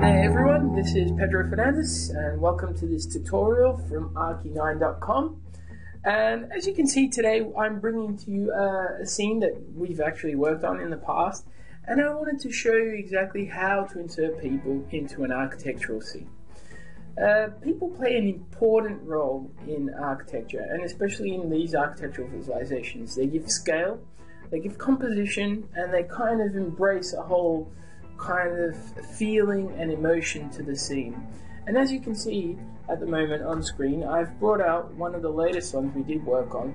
Hi everyone, this is Pedro Fernandez and welcome to this tutorial from Arqui9.com and as you can see today I'm bringing to you uh, a scene that we've actually worked on in the past and I wanted to show you exactly how to insert people into an architectural scene. Uh, people play an important role in architecture and especially in these architectural visualizations. They give scale, they give composition and they kind of embrace a whole kind of feeling and emotion to the scene. And as you can see at the moment on screen, I've brought out one of the latest ones we did work on.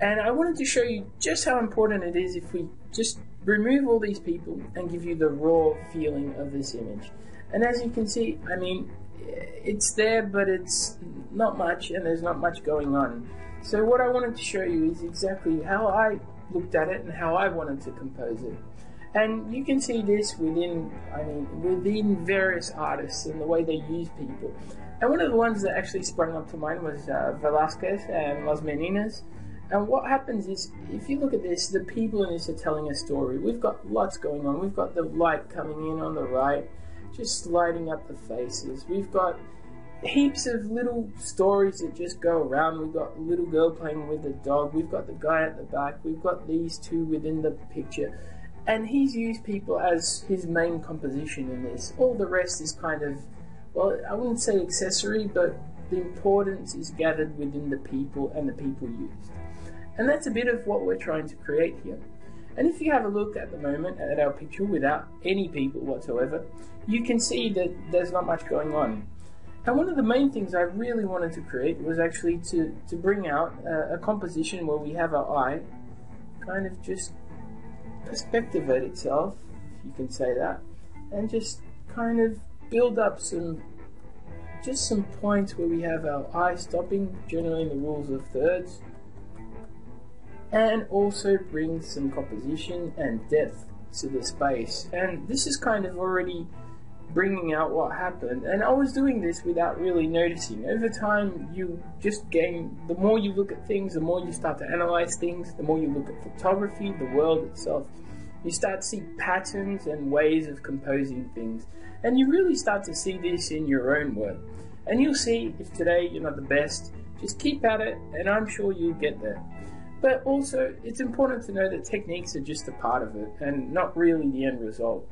And I wanted to show you just how important it is if we just remove all these people and give you the raw feeling of this image. And as you can see, I mean, it's there, but it's not much, and there's not much going on. So what I wanted to show you is exactly how I looked at it and how I wanted to compose it. And you can see this within, I mean, within various artists and the way they use people. And one of the ones that actually sprung up to mind was uh, Velasquez and Las Meninas. And what happens is, if you look at this, the people in this are telling a story. We've got lots going on. We've got the light coming in on the right, just lighting up the faces. We've got heaps of little stories that just go around. We've got little girl playing with a dog. We've got the guy at the back. We've got these two within the picture and he's used people as his main composition in this. All the rest is kind of, well, I wouldn't say accessory, but the importance is gathered within the people and the people used. And that's a bit of what we're trying to create here. And if you have a look at the moment at our picture without any people whatsoever, you can see that there's not much going on. And one of the main things I really wanted to create was actually to, to bring out a, a composition where we have our eye kind of just perspective at itself, if you can say that, and just kind of build up some just some points where we have our eye stopping, generating the rules of thirds, and also bring some composition and depth to the space. And this is kind of already bringing out what happened. And I was doing this without really noticing. Over time, you just gain, the more you look at things, the more you start to analyze things, the more you look at photography, the world itself, you start to see patterns and ways of composing things. And you really start to see this in your own work. And you'll see if today you're not the best, just keep at it, and I'm sure you'll get there. But also, it's important to know that techniques are just a part of it and not really the end result.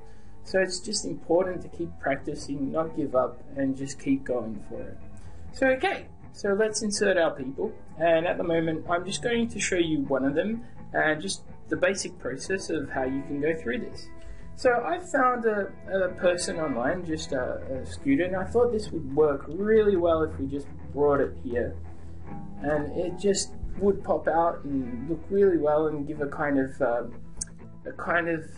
So it's just important to keep practicing, not give up, and just keep going for it. So, okay, so let's insert our people. And at the moment, I'm just going to show you one of them and just the basic process of how you can go through this. So I found a, a person online, just a, a student. I thought this would work really well if we just brought it here. And it just would pop out and look really well and give a kind of um, a kind of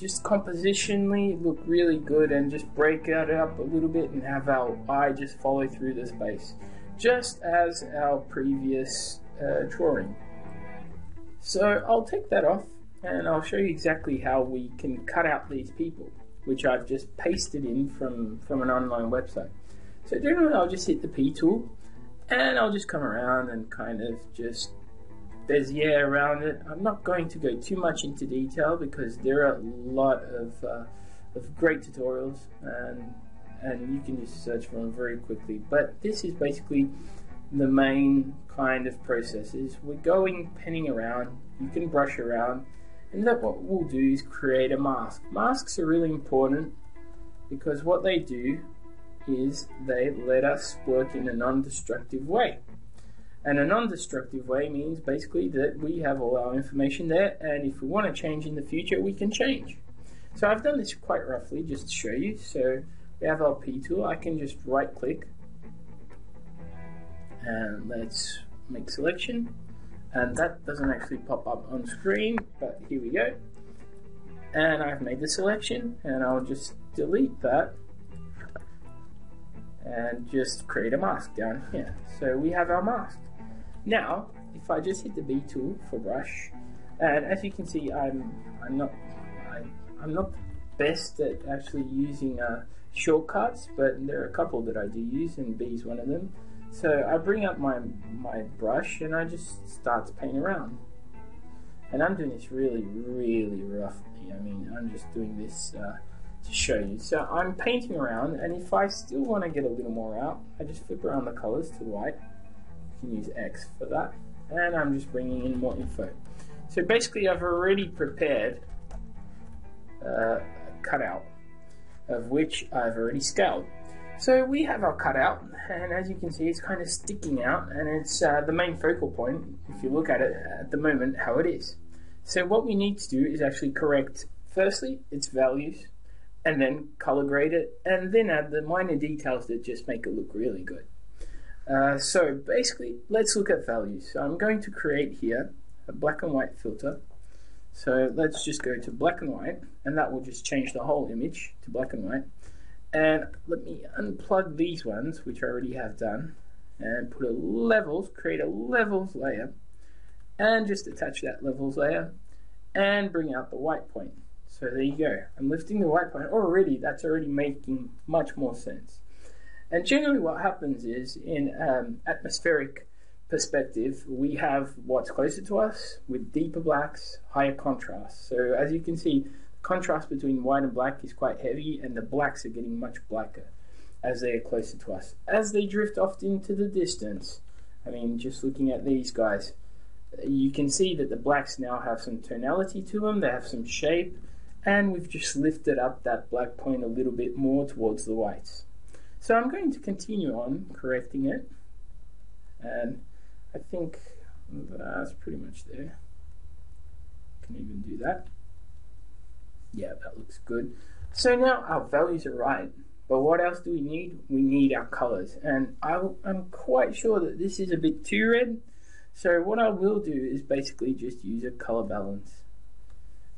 just compositionally look really good and just break it up a little bit and have our eye just follow through the space, just as our previous uh, drawing. So I'll take that off and I'll show you exactly how we can cut out these people, which I've just pasted in from, from an online website. So generally I'll just hit the P tool and I'll just come around and kind of just Bezier around it. I'm not going to go too much into detail because there are a lot of, uh, of great tutorials and, and you can just search for them very quickly. But this is basically the main kind of processes. We're going penning around, you can brush around, and then what we'll do is create a mask. Masks are really important because what they do is they let us work in a non-destructive way. And a non-destructive way means basically that we have all our information there and if we want to change in the future we can change. So I've done this quite roughly just to show you. So we have our P tool, I can just right click and let's make selection. And that doesn't actually pop up on screen but here we go. And I've made the selection and I'll just delete that and just create a mask down here. So we have our mask now, if I just hit the B tool for brush, and as you can see, I'm I'm not I, I'm not best at actually using uh, shortcuts, but there are a couple that I do use, and B is one of them. So I bring up my my brush and I just start to paint around. And I'm doing this really, really roughly. I mean, I'm just doing this uh, to show you. So I'm painting around, and if I still want to get a little more out, I just flip around the colors to white. Can use X for that. And I'm just bringing in more info. So basically I've already prepared uh, a cutout of which I've already scaled. So we have our cutout, and as you can see, it's kind of sticking out, and it's uh, the main focal point, if you look at it at the moment, how it is. So what we need to do is actually correct, firstly, its values, and then color grade it, and then add the minor details that just make it look really good. Uh, so basically, let's look at values. So I'm going to create here a black and white filter. So let's just go to black and white, and that will just change the whole image to black and white. And let me unplug these ones, which I already have done, and put a levels, create a levels layer, and just attach that levels layer, and bring out the white point. So there you go. I'm lifting the white point already. That's already making much more sense. And generally what happens is in um, atmospheric perspective, we have what's closer to us with deeper blacks, higher contrast. So as you can see, contrast between white and black is quite heavy and the blacks are getting much blacker as they are closer to us. As they drift off into the distance, I mean, just looking at these guys, you can see that the blacks now have some tonality to them, they have some shape, and we've just lifted up that black point a little bit more towards the whites. So I'm going to continue on correcting it, and I think that's pretty much there. Can even do that. Yeah, that looks good. So now our values are right. But what else do we need? We need our colors. And I, am quite sure that this is a bit too red. So what I will do is basically just use a color balance.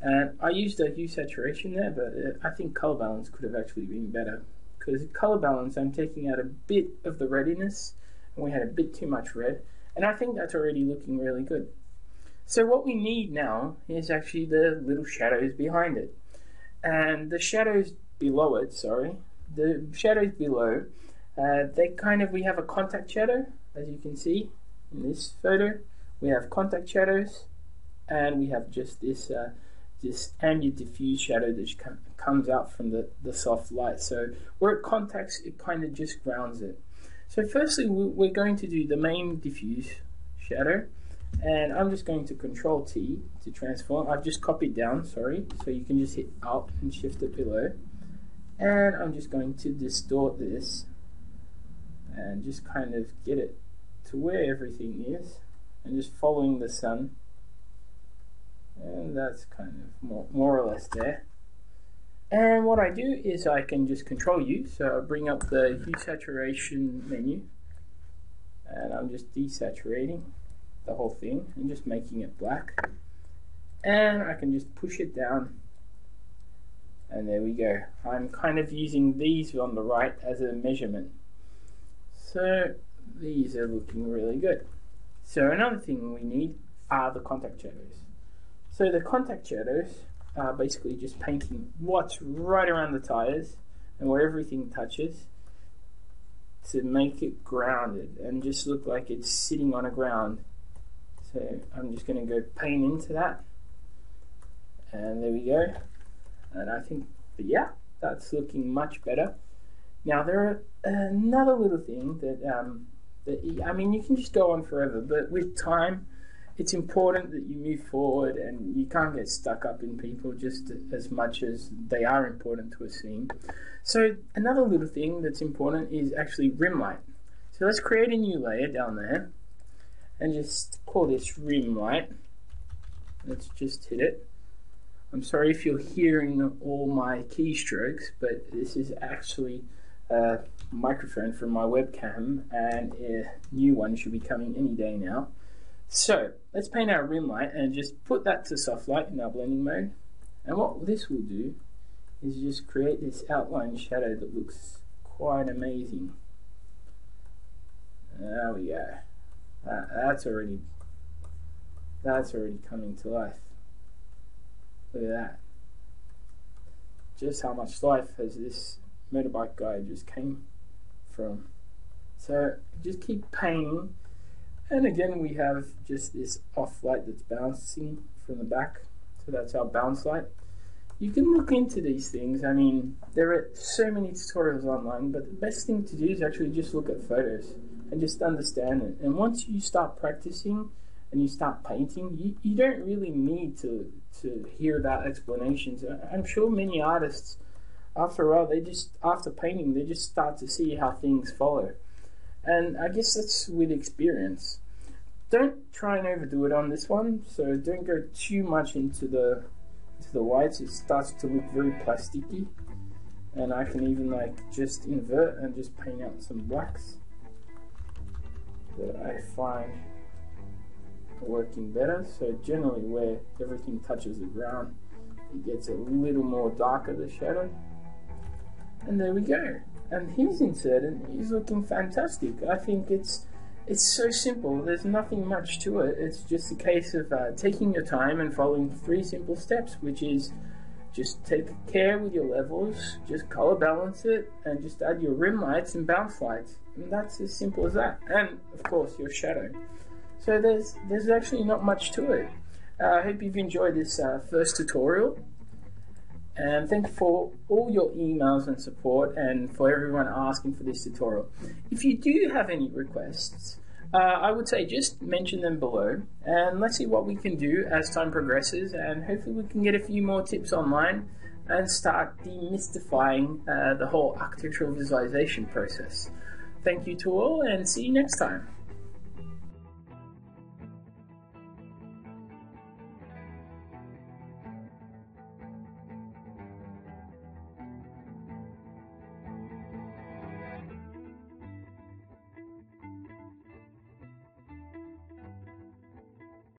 And I used a hue saturation there, but uh, I think color balance could have actually been better. Because color balance, I'm taking out a bit of the readiness, and we had a bit too much red. And I think that's already looking really good. So what we need now is actually the little shadows behind it. And the shadows below it, sorry, the shadows below, uh, they kind of, we have a contact shadow, as you can see in this photo. We have contact shadows, and we have just this uh, this ambient diffuse shadow that comes out from the, the soft light. So where it contacts, it kind of just grounds it. So firstly, we're going to do the main diffuse shadow. And I'm just going to control T to transform. I've just copied down, sorry. So you can just hit Alt and shift it below. And I'm just going to distort this and just kind of get it to where everything is and just following the sun. And that's kind of more, more or less there. And what I do is I can just control U, so I bring up the hue saturation menu, and I'm just desaturating the whole thing and just making it black. And I can just push it down, and there we go. I'm kind of using these on the right as a measurement. So these are looking really good. So another thing we need are the contact shadows. So the contact shadows are basically just painting what's right around the tires and where everything touches to make it grounded and just look like it's sitting on a ground. So I'm just going to go paint into that. And there we go. And I think, yeah, that's looking much better. Now there are another little thing that, um, that I mean, you can just go on forever, but with time, it's important that you move forward and you can't get stuck up in people just as much as they are important to a scene. So another little thing that's important is actually rim light. So let's create a new layer down there and just call this rim light. Let's just hit it. I'm sorry if you're hearing all my keystrokes, but this is actually a microphone from my webcam and a new one should be coming any day now. So let's paint our rim light and just put that to soft light in our blending mode. And what this will do is just create this outline shadow that looks quite amazing. There we go. That, that's already that's already coming to life. Look at that. Just how much life has this motorbike guy just came from. So just keep painting and again, we have just this off light that's bouncing from the back. So that's our bounce light. you can look into these things. I mean, there are so many tutorials online, but the best thing to do is actually just look at photos and just understand it. And once you start practicing and you start painting, you, you don't really need to, to hear about explanations. I'm sure many artists, after a while, they just, after painting, they just start to see how things follow. And I guess that's with experience. Don't try and overdo it on this one, so don't go too much into the to the whites, it starts to look very plasticky. And I can even like just invert and just paint out some blacks that I find working better. So generally where everything touches the ground, it gets a little more darker, the shadow. And there we go. And he's inserted, he's looking fantastic. I think it's it's so simple. There's nothing much to it. It's just a case of uh, taking your time and following three simple steps, which is just take care with your levels, just color balance it, and just add your rim lights and bounce lights. And that's as simple as that. And of course, your shadow. So there's there's actually not much to it. Uh, I hope you've enjoyed this uh, first tutorial. And thank you for all your emails and support and for everyone asking for this tutorial. If you do have any requests, uh, I would say just mention them below and let's see what we can do as time progresses and hopefully we can get a few more tips online and start demystifying uh, the whole architectural visualization process. Thank you to all and see you next time.